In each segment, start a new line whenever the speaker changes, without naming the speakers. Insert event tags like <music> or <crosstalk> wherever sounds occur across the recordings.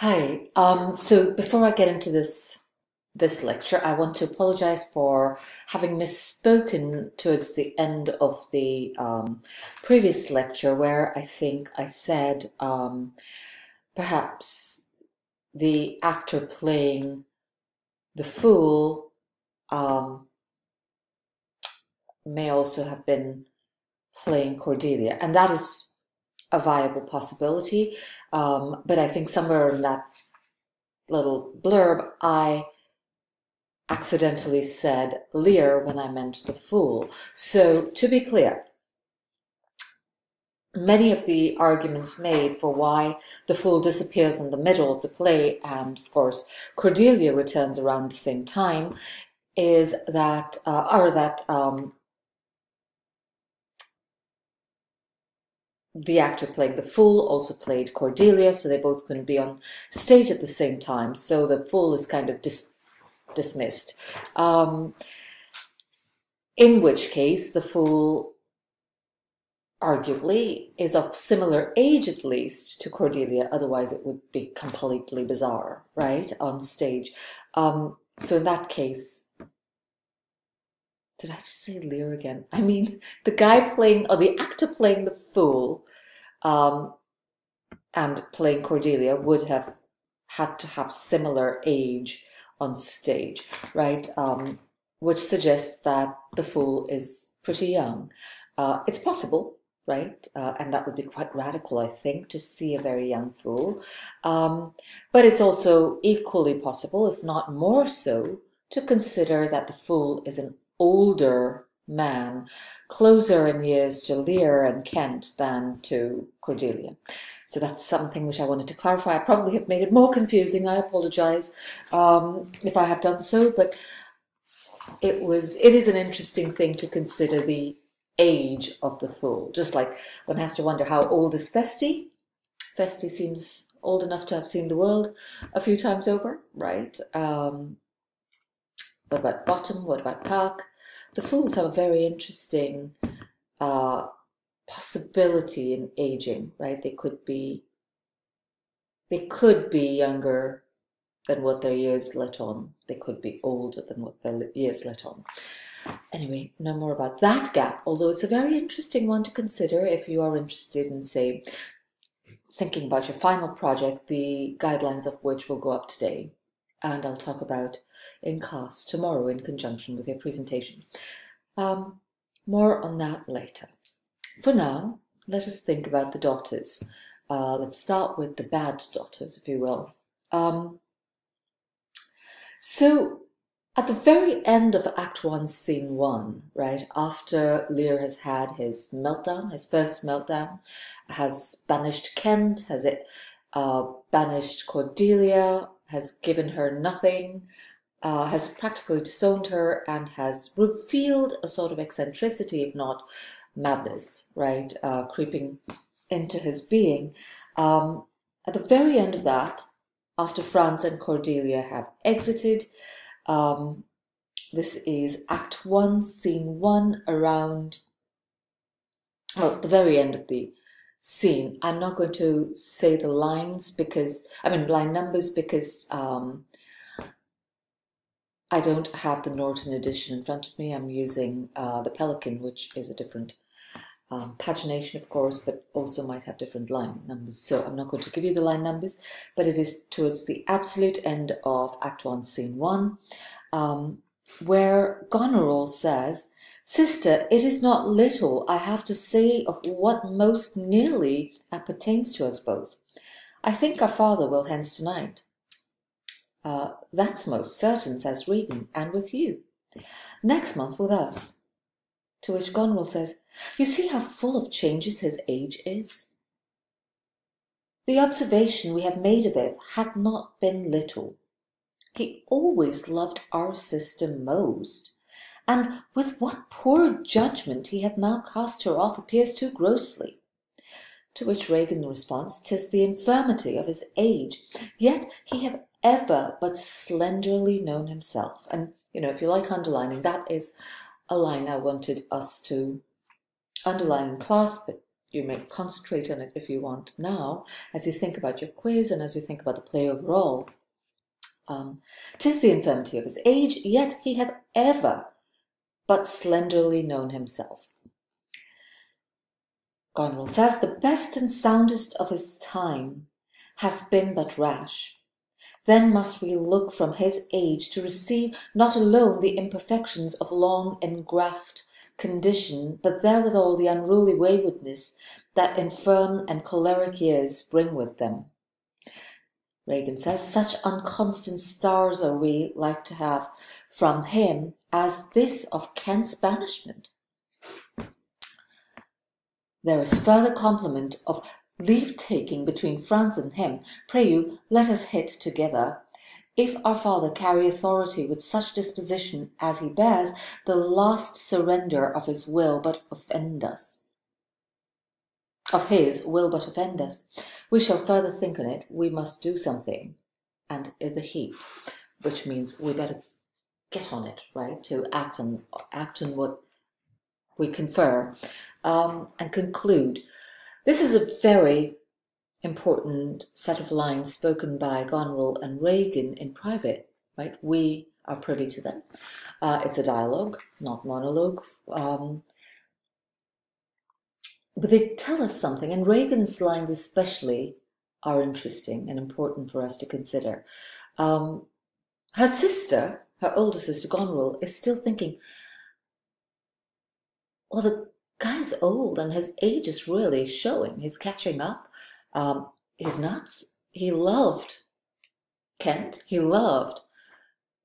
Hi. Um, so before I get into this this lecture, I want to apologize for having misspoken towards the end of the um, previous lecture, where I think I said um, perhaps the actor playing the fool um, may also have been playing Cordelia, and that is a viable possibility. Um, but I think somewhere in that little blurb, I accidentally said Lear when I meant the fool. So to be clear, many of the arguments made for why the fool disappears in the middle of the play and of course Cordelia returns around the same time is that uh, are that um, the actor playing the fool also played Cordelia, so they both couldn't be on stage at the same time. So the fool is kind of dis dismissed. Um, in which case, the fool arguably is of similar age at least to Cordelia, otherwise it would be completely bizarre, right, on stage. Um, so in that case, did I just say Lear again? I mean, <laughs> the guy playing, or the actor playing the fool um, and playing Cordelia would have had to have similar age on stage, right? Um, which suggests that the fool is pretty young. Uh, it's possible, right? Uh, and that would be quite radical, I think, to see a very young fool. Um, but it's also equally possible, if not more so, to consider that the fool is an older man, closer in years to Lear and Kent than to Cordelia. So that's something which I wanted to clarify. I probably have made it more confusing. I apologize um, if I have done so, but it was it is an interesting thing to consider the age of the fool. Just like one has to wonder how old is Feste. Feste seems old enough to have seen the world a few times over, right? Um, what about Bottom? What about Puck? The Fools have a very interesting uh, possibility in aging, right? They could be they could be younger than what their years let on. They could be older than what their years let on. Anyway, no more about that gap, although it's a very interesting one to consider if you are interested in, say, thinking about your final project, the guidelines of which will go up today and I'll talk about in class tomorrow in conjunction with your presentation. Um, more on that later. For now, let us think about the daughters. Uh, let's start with the bad daughters, if you will. Um, so, at the very end of Act 1, Scene 1, right, after Lear has had his meltdown, his first meltdown, has banished Kent, has it uh, banished Cordelia, has given her nothing, uh, has practically disowned her, and has revealed a sort of eccentricity, if not madness, right, uh, creeping into his being. Um, at the very end of that, after France and Cordelia have exited, um, this is Act 1, Scene 1, around, well, the very end of the scene. I'm not going to say the lines because, I mean, line numbers because um, I don't have the Norton edition in front of me. I'm using uh, the Pelican, which is a different um, pagination, of course, but also might have different line numbers. So I'm not going to give you the line numbers, but it is towards the absolute end of Act 1, Scene 1, um, where Goneril says, Sister, it is not little I have to say of what most nearly appertains to us both. I think our father will hence tonight. Uh, that's most certain, says Regan, and with you. Next month with us. To which Goneril says, You see how full of changes his age is? The observation we have made of it had not been little. He always loved our sister most and with what poor judgment he had now cast her off appears too grossly. To which Regan responds, "'Tis the infirmity of his age, yet he hath ever but slenderly known himself. And, you know, if you like underlining, that is a line I wanted us to underline in class, but you may concentrate on it if you want now, as you think about your quiz and as you think about the play overall. Um, Tis the infirmity of his age, yet he had ever but slenderly known himself. Goneril says, The best and soundest of his time hath been but rash. Then must we look from his age to receive not alone the imperfections of long engraft condition, but therewithal the unruly waywardness that infirm and choleric years bring with them. Regan says, Such unconstant stars are we like to have from him as this of Kent's banishment. There is further compliment of leave taking between France and him. Pray you, let us hit together. If our father carry authority with such disposition as he bears, the last surrender of his will but offend us. Of his will but offend us. We shall further think on it. We must do something, and the heat, which means we better get on it, right? To act on act on what we confer, um, and conclude. This is a very important set of lines spoken by Goneril and Regan in private, right? We are privy to them. Uh, it's a dialogue, not monologue. Um, but they tell us something, and Regan's lines especially are interesting and important for us to consider. Um, her sister, her older sister Goneril, is still thinking, well, the guy's old and his age is really showing. He's catching up. Um, he's nuts. He loved Kent. He loved,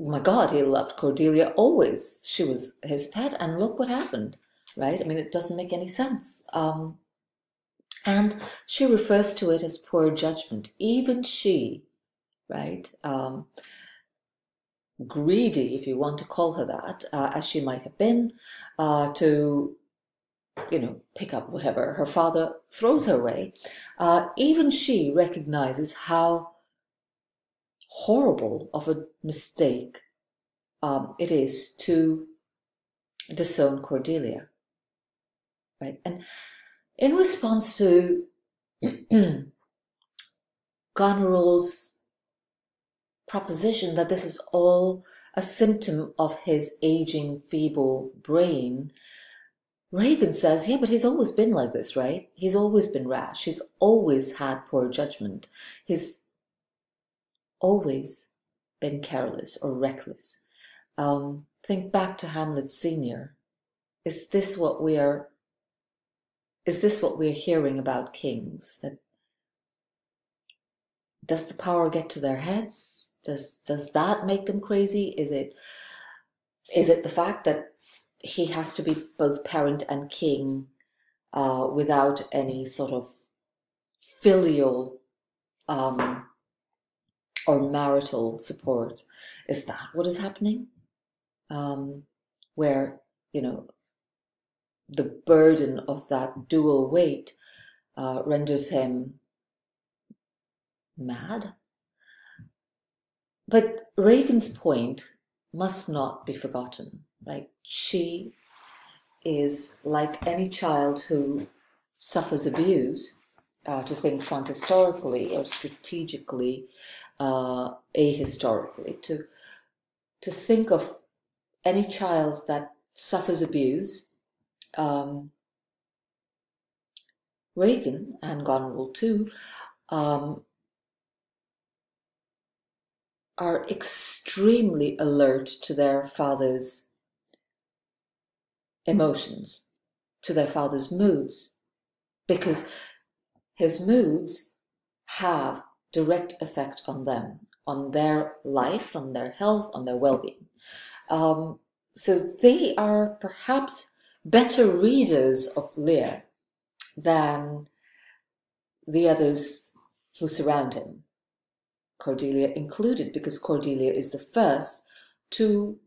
oh my God, he loved Cordelia always. She was his pet, and look what happened, right? I mean, it doesn't make any sense. Um, and she refers to it as poor judgment. Even she, right? Um, greedy, if you want to call her that, uh, as she might have been, uh, to you know, pick up whatever her father throws her way, uh, even she recognizes how horrible of a mistake um, it is to disown Cordelia. Right? And in response to <clears throat> Goneril's proposition that this is all a symptom of his aging, feeble brain, Regan says, yeah, but he's always been like this, right? He's always been rash. He's always had poor judgment. He's always been careless or reckless. Um, think back to Hamlet Senior. Is this what we are? Is this what we're hearing about kings? That does the power get to their heads? Does does that make them crazy? Is it is it the fact that he has to be both parent and king uh, without any sort of filial um, or marital support. Is that what is happening? Um, where, you know, the burden of that dual weight uh, renders him mad? But Regan's point must not be forgotten. Like she is like any child who suffers abuse, uh, to think once historically or strategically, uh, ahistorically, to to think of any child that suffers abuse. Um, Regan and Goneril too um, are extremely alert to their father's emotions, to their father's moods, because his moods have direct effect on them, on their life, on their health, on their well-being. Um, so they are perhaps better readers of Lear than the others who surround him, Cordelia included, because Cordelia is the first to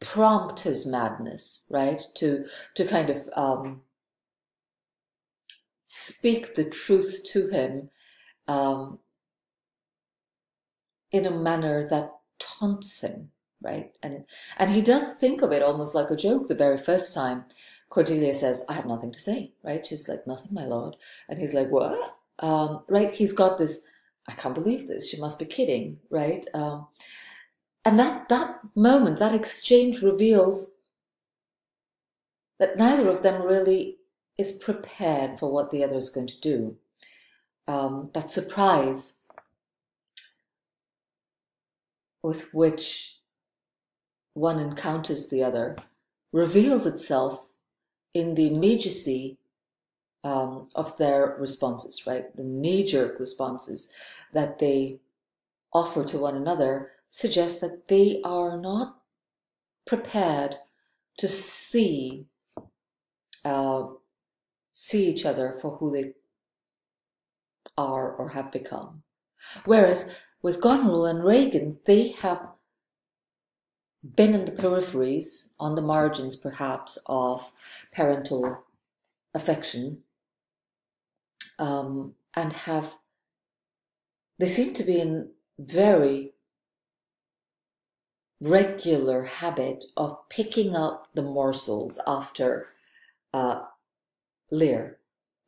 prompt his madness, right? To to kind of um, speak the truth to him um, in a manner that taunts him, right? And and he does think of it almost like a joke the very first time Cordelia says, I have nothing to say, right? She's like, nothing, my lord. And he's like, what? Um, right? He's got this, I can't believe this. She must be kidding, right? Um, and that, that moment, that exchange reveals that neither of them really is prepared for what the other is going to do. Um, that surprise with which one encounters the other reveals itself in the immediacy um, of their responses, right? The knee jerk responses that they offer to one another suggests that they are not prepared to see uh, see each other for who they are or have become. Whereas with Goneril and Regan, they have been in the peripheries, on the margins perhaps, of parental affection, um, and have, they seem to be in very regular habit of picking up the morsels after uh, Lear,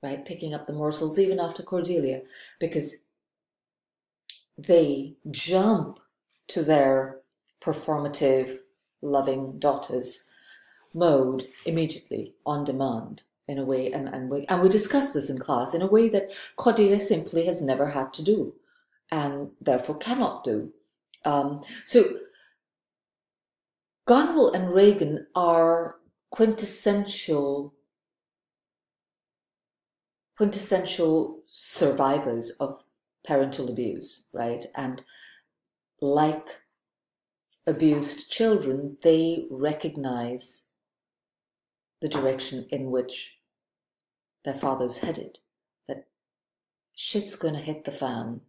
right? Picking up the morsels even after Cordelia, because they jump to their performative, loving daughters mode immediately on demand in a way, and, and we and we discuss this in class in a way that Cordelia simply has never had to do, and therefore cannot do. Um, so Goneril and Regan are quintessential quintessential survivors of parental abuse, right? And like abused children, they recognize the direction in which their father's headed. That shit's gonna hit the fan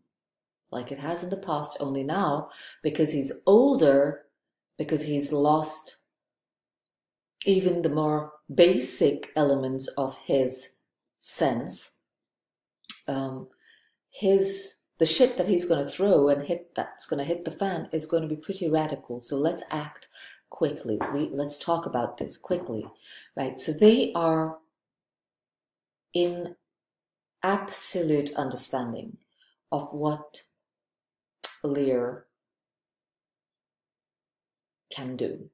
like it has in the past, only now because he's older, because he's lost even the more basic elements of his sense. Um, his the shit that he's going to throw and hit that's going to hit the fan is going to be pretty radical. So let's act quickly. We let's talk about this quickly, right? So they are in absolute understanding of what Lear can do.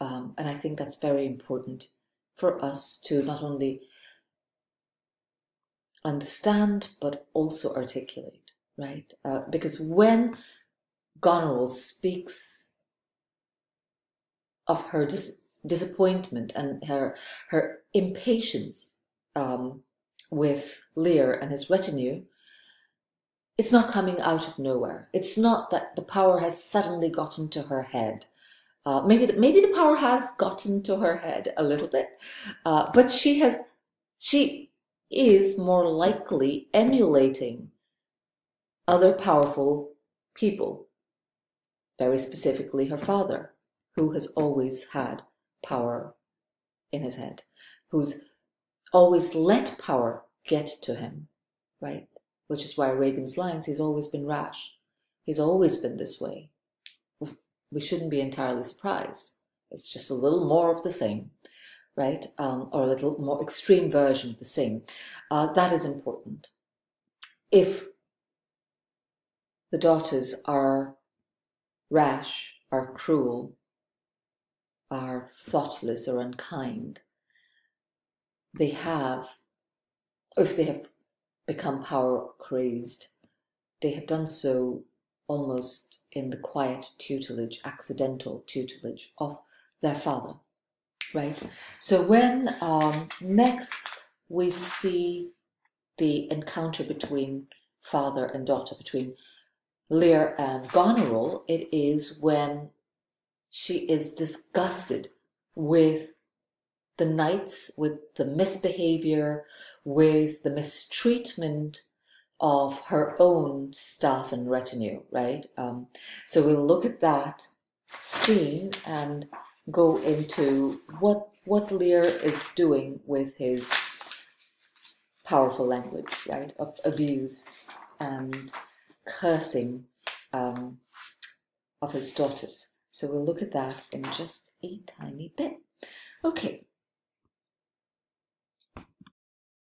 Um, and I think that's very important for us to not only understand but also articulate, right? Uh, because when Goneril speaks of her dis- disappointment and her her impatience um, with Lear and his retinue, it's not coming out of nowhere. It's not that the power has suddenly gotten to her head. Uh, maybe the, maybe the power has gotten to her head a little bit, uh, but she has she is more likely emulating other powerful people, very specifically her father, who has always had power in his head, who's always let power get to him, right? Which is why Regan's lines, he's always been rash. He's always been this way. We shouldn't be entirely surprised. It's just a little more of the same right? Um, or a little more extreme version of the same. Uh, that is important. If the daughters are rash, are cruel, are thoughtless or unkind, they have, if they have become power crazed, they have done so almost in the quiet tutelage, accidental tutelage of their father right? So when um, next we see the encounter between father and daughter, between Lear and Goneril, it is when she is disgusted with the knights, with the misbehavior, with the mistreatment of her own staff and retinue, right? Um, so we'll look at that scene and go into what what Lear is doing with his powerful language, right, of abuse and cursing um, of his daughters. So we'll look at that in just a tiny bit. Okay,